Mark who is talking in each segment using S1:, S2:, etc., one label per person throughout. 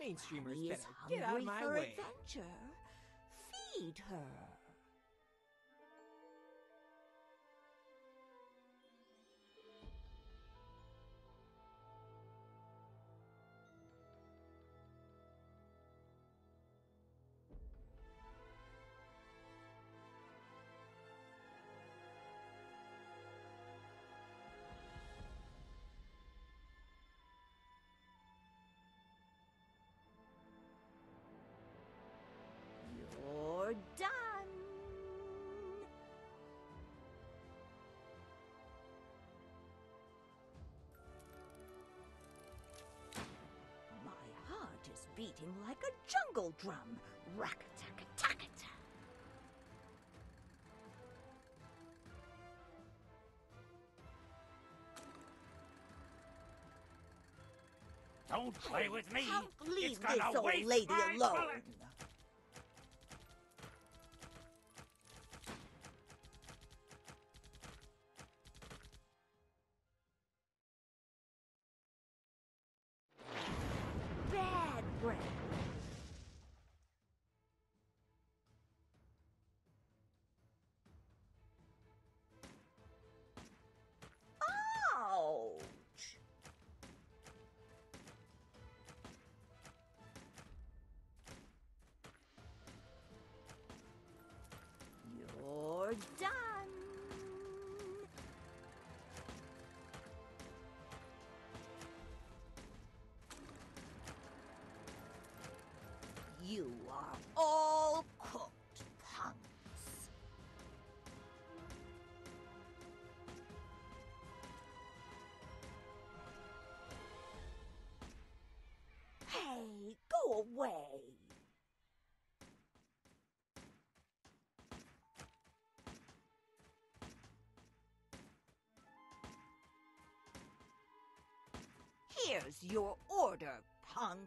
S1: Mainstreamers
S2: is
S1: better get out of my way.
S2: adventure. Feed her. Beating like a jungle drum. Rack-a-tack-a-tack-a-tack.
S3: Don't play with me.
S2: Help leave
S3: it's
S2: this old lady alone. Done. You are all Here's your order, punk.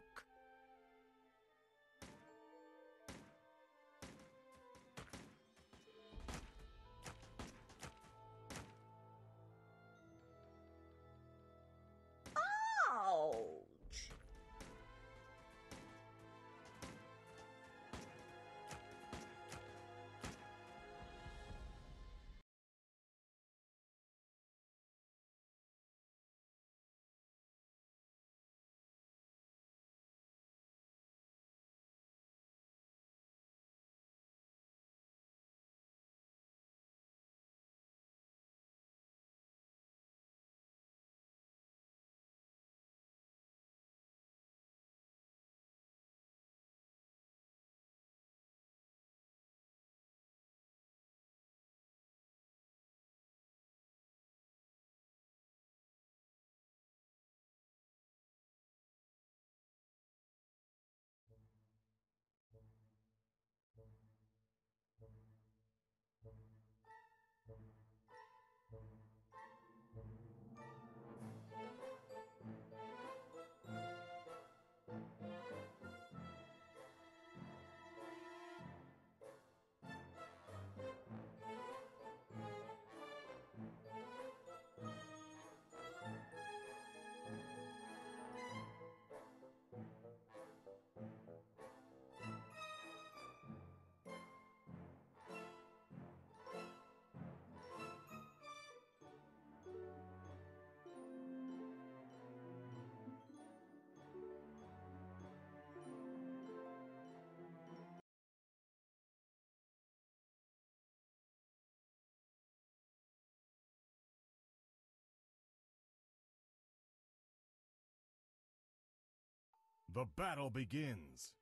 S4: The battle begins.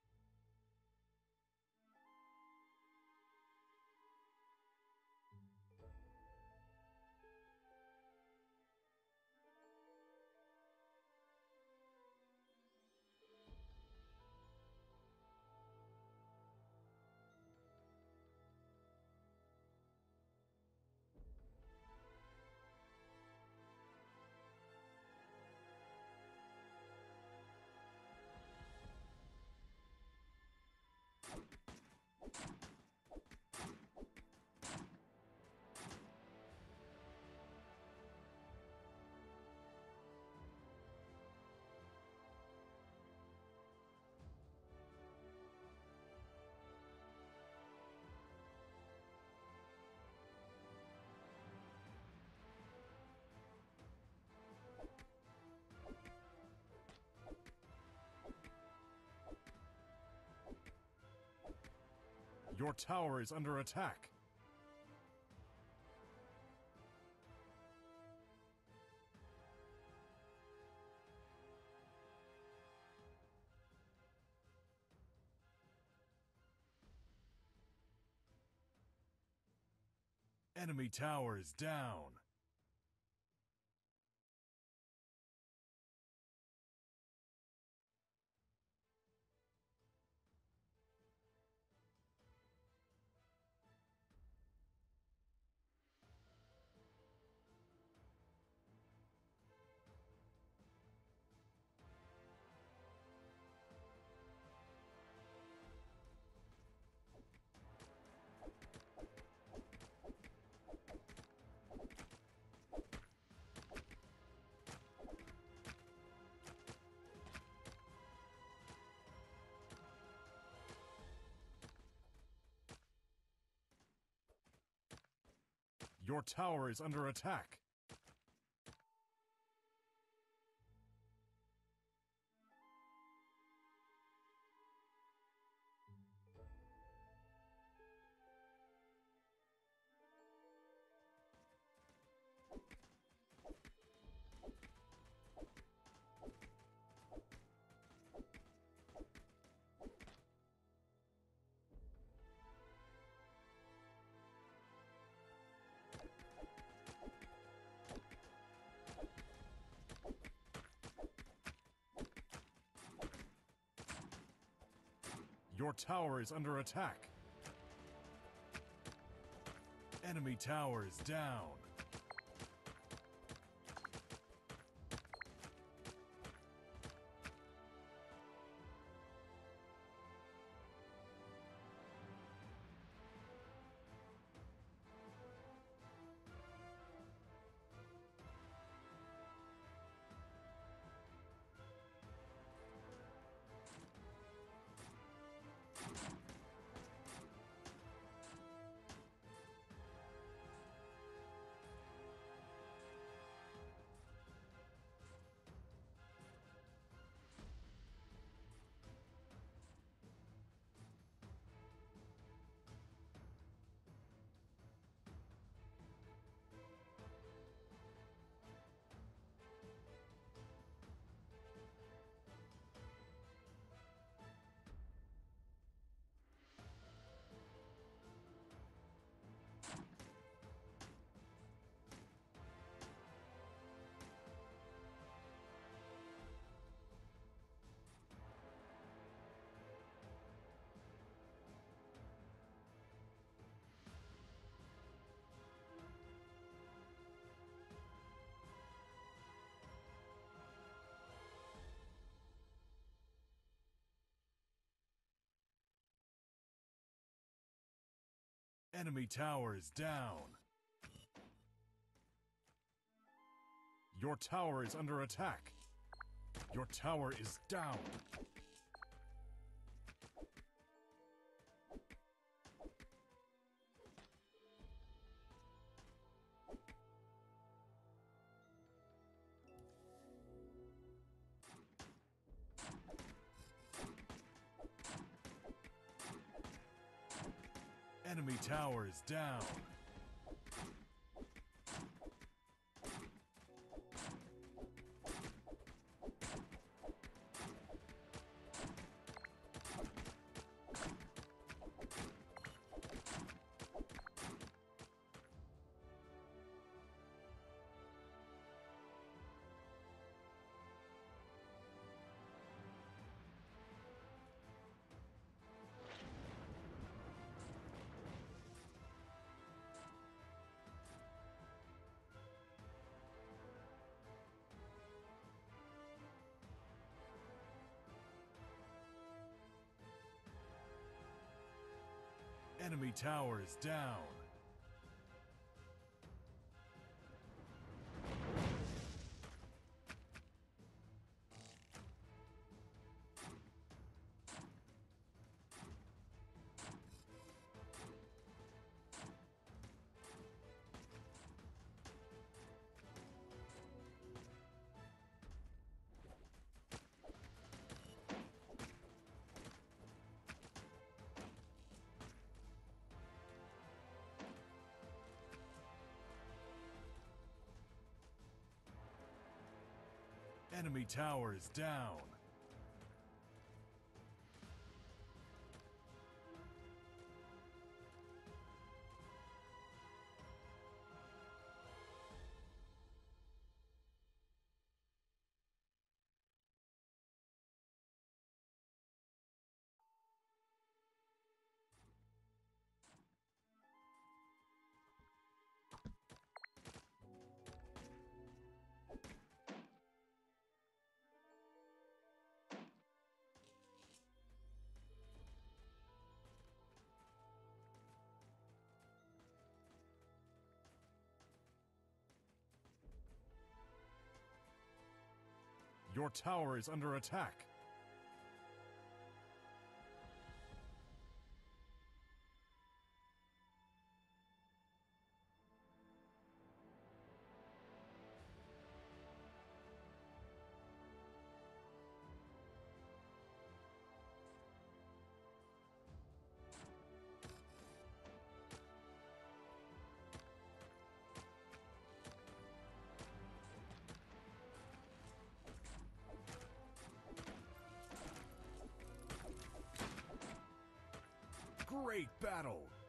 S4: Your tower is under attack. Enemy tower is down. Your tower is under attack. Your tower is under attack. Enemy tower is down. Enemy tower is down. Your tower is under attack. Your tower is down. Enemy tower is down. Enemy tower is down. Enemy tower is down. Your tower is under attack. Great battle!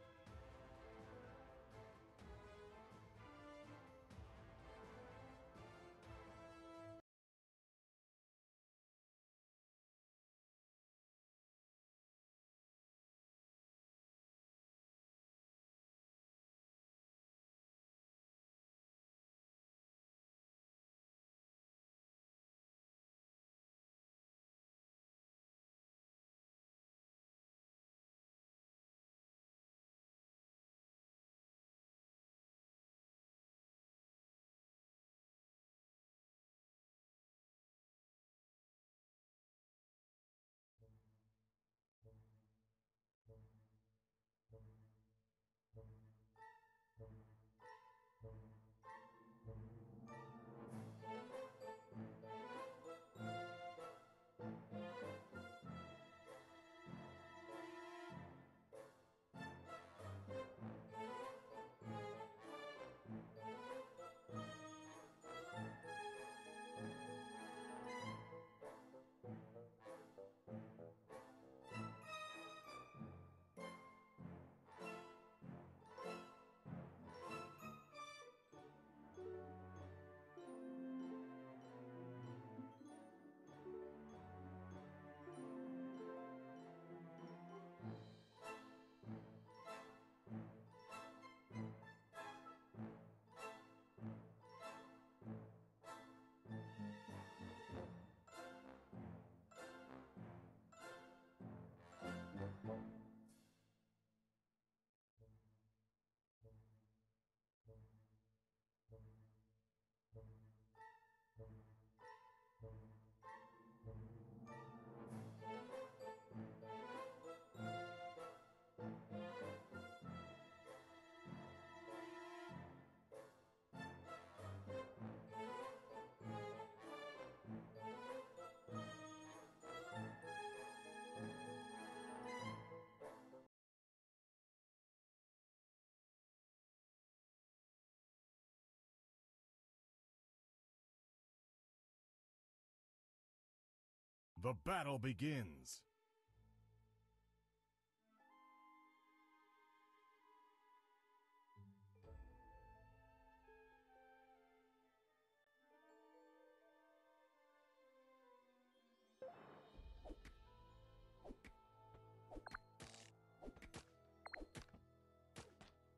S4: The battle begins.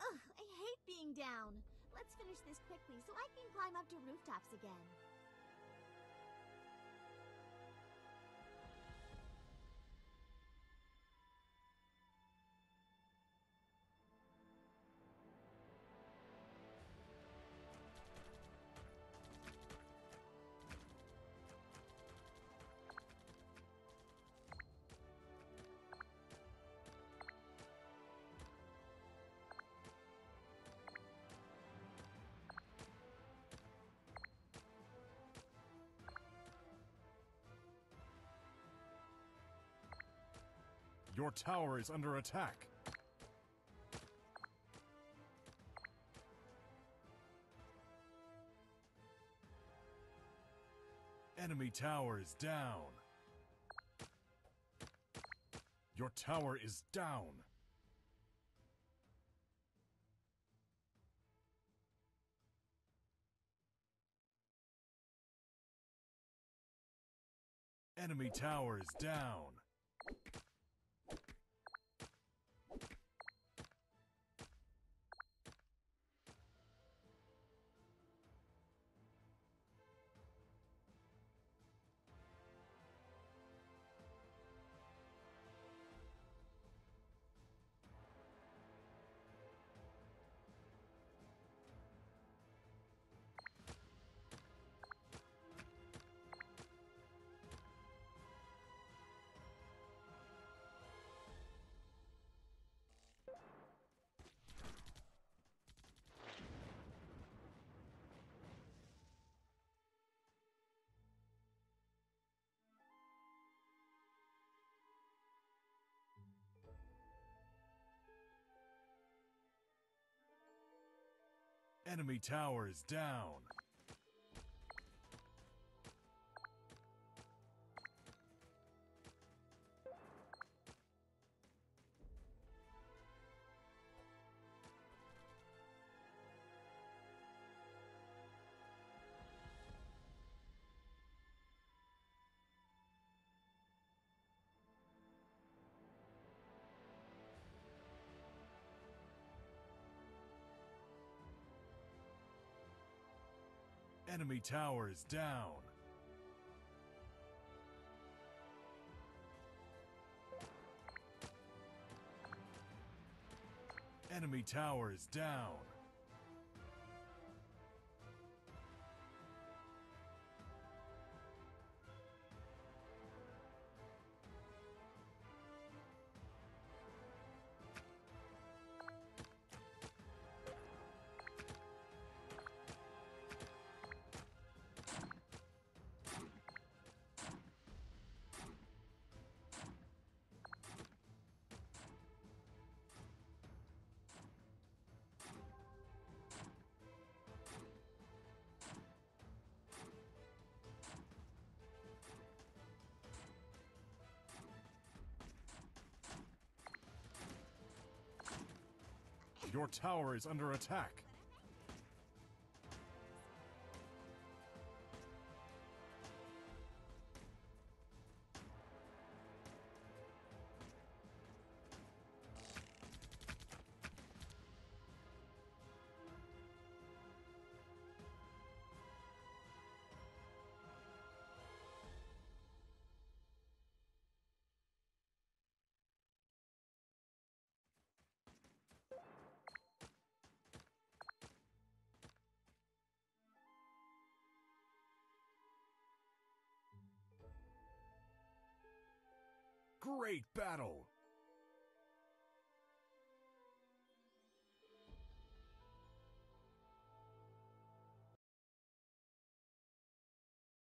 S1: Ugh, I hate being down. Let's finish this quickly so I can climb up to rooftops again.
S4: Your tower is under attack. Enemy tower is down. Your tower is down. Enemy tower is down. Enemy tower is down. Enemy tower is down. Enemy tower is down. Your tower is under attack. Great battle!